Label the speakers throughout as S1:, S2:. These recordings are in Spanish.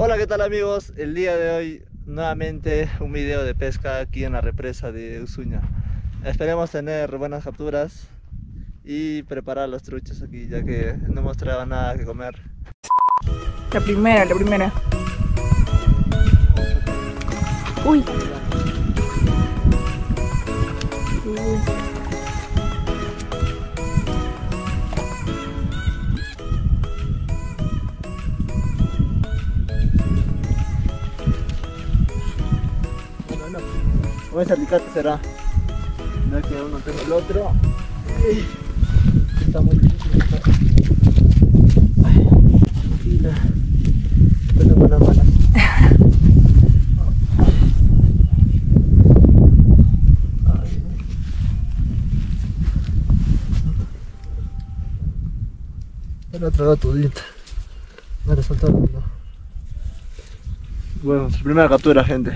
S1: Hola, ¿qué tal amigos? El día de hoy nuevamente un video de pesca aquí en la represa de Usuña. Esperemos tener buenas capturas y preparar los truchos aquí, ya que no hemos traído nada que comer.
S2: La primera, la primera. Uy. Uy.
S1: O ese alicate será. Ya que uno tengo el otro. Está muy difícil. Ay, tranquila. Tengo buenas manos. Ay. Pero tragado tudita. Me resultaron, ¿no? Bueno, nuestra primera captura, gente.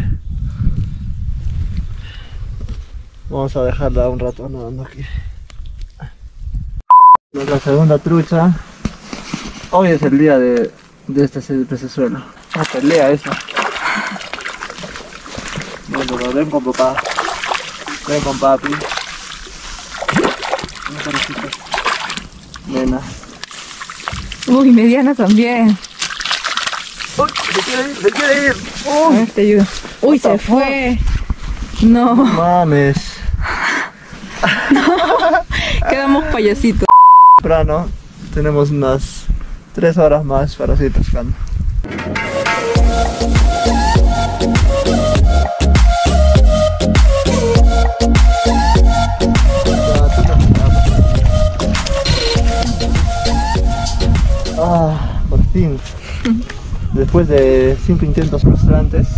S1: Vamos a dejarla un rato nadando aquí. Nuestra segunda trucha. Hoy es el día de, de este ce- pecesuelo. Una pelea eso. Bueno, ven con papá. Ven con papi. Nena.
S2: Uy, mediana también.
S1: ¡Uy! ¡Se quiere ir! ¡Se quiere ir!
S2: Ayudo. Uy, se fue. No,
S1: Mames.
S2: quedamos payasitos.
S1: Temprano. Tenemos unas 3 horas más para seguir pescando. Ah, por fin. Después de 5 intentos frustrantes.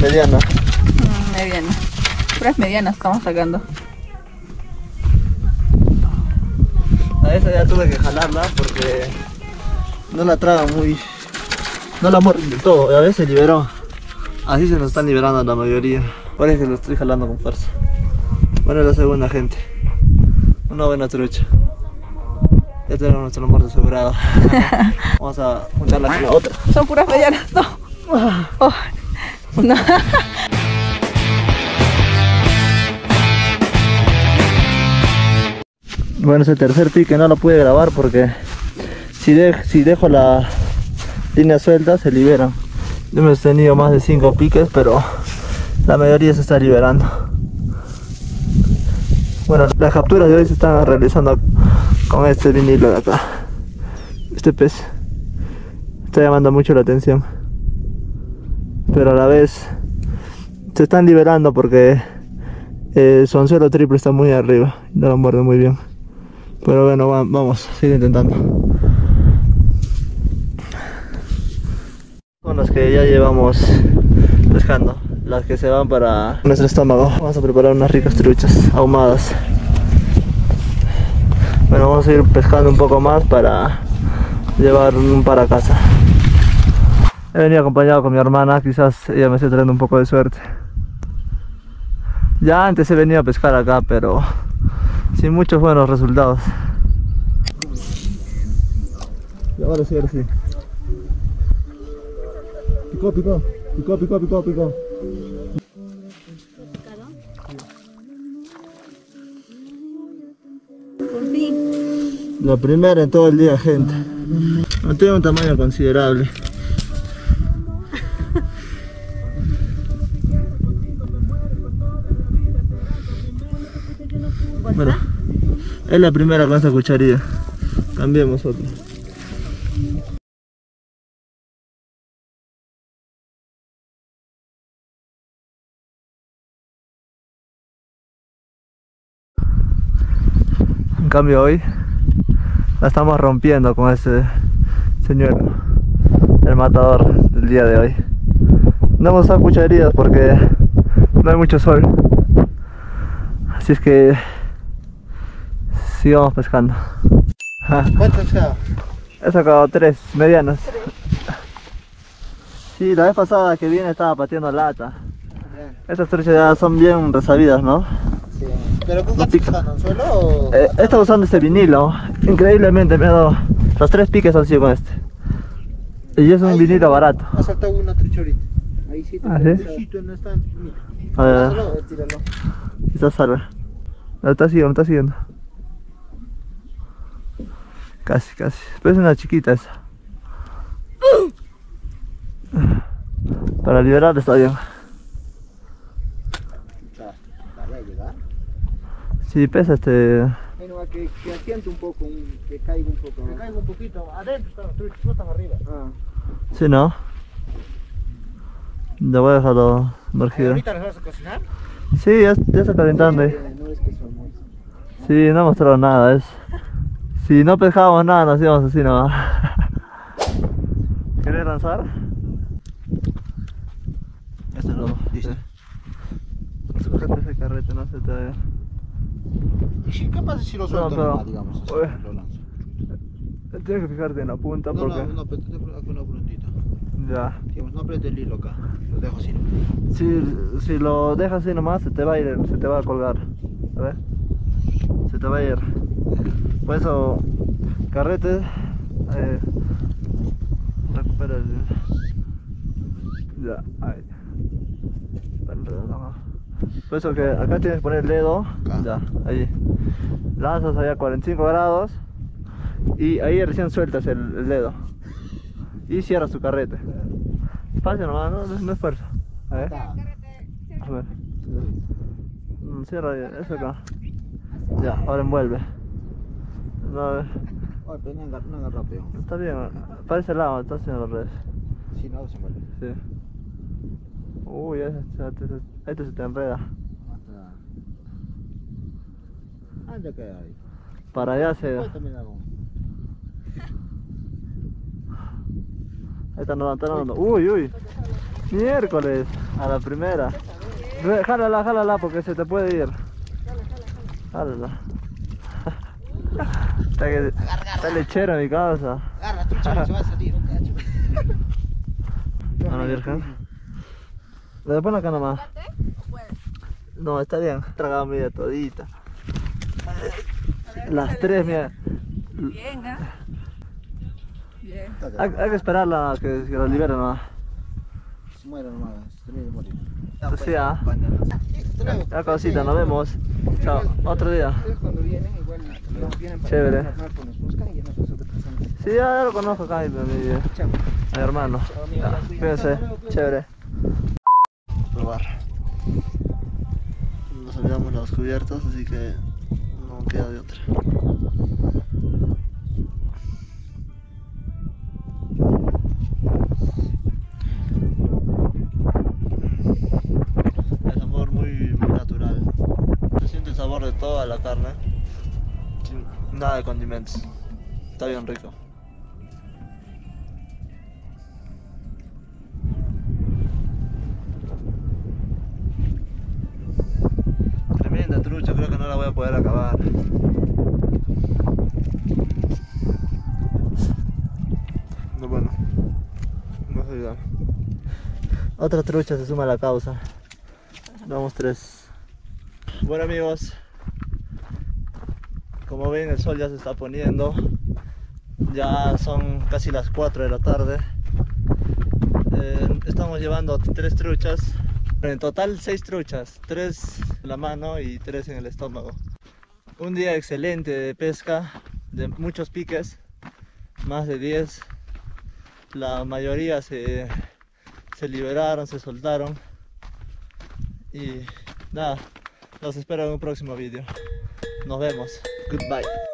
S1: Mediana.
S2: Mediana. Puras medianas estamos sacando.
S1: A esa ya tuve que jalarla porque no la traga muy. No la muerde del todo, a veces se liberó. Así se nos están liberando la mayoría. Por eso que lo estoy jalando con fuerza. Bueno, la segunda gente. Una buena trucha. Ya tenemos nuestro almuerzo asegurado. Vamos a juntarla con la otra.
S2: Son puras medianas, no. Oh, no.
S1: Bueno, ese tercer pique no lo pude grabar porque si, de- si dejo la línea suelta se liberan. Hemos tenido más de 5 piques, pero la mayoría se está liberando. Bueno, las capturas de hoy se están realizando con este vinilo de acá. Este pez está llamando mucho la atención. Pero a la vez se están liberando porque eh, su anzuelo triple está muy arriba y no lo muerde muy bien. Pero bueno, va- vamos, sigue intentando. Son las que ya llevamos pescando, las que se van para nuestro estómago. Vamos a preparar unas ricas truchas ahumadas. Bueno, vamos a ir pescando un poco más para llevar un para casa. He venido acompañado con mi hermana, quizás ella me esté trayendo un poco de suerte. Ya antes he venido a pescar acá, pero sin muchos buenos resultados. Y ahora sí, ahora sí. Picó, picó, picó, picó, picó, picó.
S2: Por fin.
S1: La primera en todo el día, gente. No tiene un tamaño considerable. Bueno, es la primera con esta cucharilla. Cambiemos otra. En cambio hoy la estamos rompiendo con este señor, el matador del día de hoy. No hemos usado cucharillas porque no hay mucho sol. Así es que sigamos pescando.
S3: ¿Cuánto sea?
S1: He sacado tres medianas. Sí, la vez pasada que vine estaba pateando lata. Estas truchas ya son bien resabidas, ¿no?
S3: Sí. ¿Pero con
S1: No
S3: qué
S1: pica.
S3: pisano? ¿Solo o...?
S1: Eh, he estado usando este vinilo. Increíblemente me ha dado. Los tres piques han sido con este. Y es un vinito barato.
S3: Ha saltado una trucha ahorita. Ahí sí.
S1: ¿Ah, sí?
S3: No está. Mira.
S1: A ver,
S3: eh, tíralo.
S1: está salva. Me está siguiendo, me está siguiendo. Casi, casi. Pero es una chiquita esa. Para liberar está bien. Si pesa este.
S3: Bueno, va que, que asiente un poco, un- que caiga un poco. Que caiga un poquito. Adentro están los están arriba. Ah.
S1: Sí, ¿no? Ya voy a dejarlo sumergido.
S3: ¿Ahorita los vas a cocinar?
S1: Sí, ya, ya está calentando ahí.
S3: No es que son muy.
S1: Sí, no mostraron nada, es. Si no pescábamos nada, nos íbamos así nomás. ¿Querés lanzar?
S3: Este no, listo.
S1: Sujeta ese carrete, no se te vaya.
S3: ¿Y si, qué pasa si lo suelto
S1: pero-
S3: nomás, digamos? así, lo lanzo.
S1: Tienes que fijarte en la punta
S3: No,
S1: porque.
S3: no, no, pero acá una puntita.
S1: Ya.
S3: Digamos, no apriete el hilo acá. Lo dejo así. ¿no?
S1: Si, si lo dejas así nomás, se te va a ir, se te va a colgar. A ver. Se te va a ir. Por eso, carrete, eh, recupera el. Ya, ahí. Por eso que acá tienes que poner el dedo.
S3: Acá.
S1: Ya, ahí. Lanzas allá a 45 grados. Y ahí recién sueltas el, el dedo. Y cierras tu carrete. Fácil nomás, no, no es fuerza. A ver.
S3: Acá.
S1: A ver. Mm, Cierra eso acá. Ya, ahora envuelve. No, a ver.
S3: Ay, pero no agarra, no agarra rápido.
S1: Está bien, para ese lado, está haciendo al revés.
S3: Si no, se muere.
S1: Sí. Uy, este, se- este se te enreda.
S3: Anda que hay.
S1: Para allá se. Ahí
S3: Cuéntame la goma.
S1: está nadando, está nadando. Uy, uy. Miércoles, a la primera. Jálala, jálala, porque se te puede ir. Jálala. Está, que, está lechero mi casa.
S3: Agarra, trucha, se va a salir. un cacho.
S1: Mano virgen. Le pon acá nomás. No, está bien. Tragado media todita. Las tres, mira.
S2: Bien, ¿ah? Bien.
S1: Hay, hay que esperarla que, que la libere nomás.
S3: Se muere nomás, se de morir.
S1: Sí.
S3: Hasta luego.
S1: Ya cosita, nos vemos. Chao. Otro día.
S3: Cuando vienen, igual no vienen para
S1: Chévere.
S3: nos buscan y ya nosotros pasamos.
S1: Sí, ya, ya lo conozco acá, mi, mi, hermano. Ya, Cuídense. Chévere. Probar. Nos olvidamos los cubiertos, así que no queda de otra. La carne. Sin nada de condimentos. Está bien rico. Tremenda trucha, creo que no la voy a poder acabar. No, bueno, no sé ya. Otra trucha se suma a la causa. Vamos tres. Bueno amigos, como ven el sol ya se está poniendo. Ya son casi las 4 de la tarde. Eh, estamos llevando tres truchas. En total seis truchas, tres en la mano y tres en el estómago. Un día excelente de pesca, de muchos piques, más de 10. La mayoría se, se liberaron, se soltaron. Y nada, los espero en un próximo vídeo. Nos vemos. Goodbye.